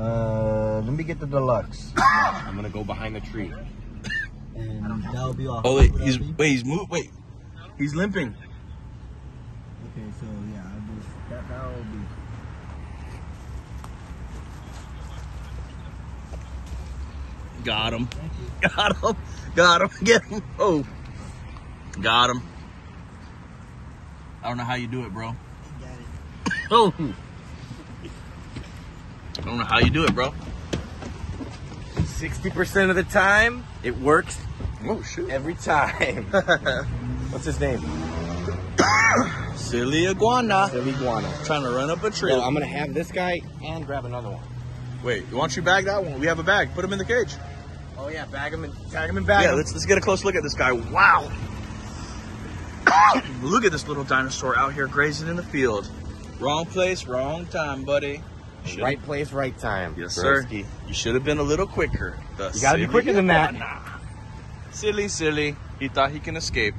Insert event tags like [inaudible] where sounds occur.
Uh, let me get the deluxe. I'm gonna go behind the tree. And that'll be all. Oh wait, he's be? wait, he's moved. Wait, he's limping. Okay, so yeah, I'll do that. That will be. Got him. [laughs] Got him. Got him. Get him. Oh, got him. I don't know how you do it, bro. Got it. [laughs] Oh. I don't know how you do it, bro. 60% of the time, it works Oh shoot. every time. [laughs] What's his name? Silly iguana. Silly Guana. Trying to run up a tree. So I'm gonna have this guy and grab another one. Wait, why don't you bag that one? We have a bag. Put him in the cage. Oh yeah, bag him and tag him and bag Yeah, him. let's let's get a close look at this guy. Wow. [coughs] look at this little dinosaur out here grazing in the field. Wrong place, wrong time, buddy. Should've- Right place, right time. Yes, sir. broski. You should have been a little quicker. The You gotta be quicker than that. Silly, silly. He thought he can escape.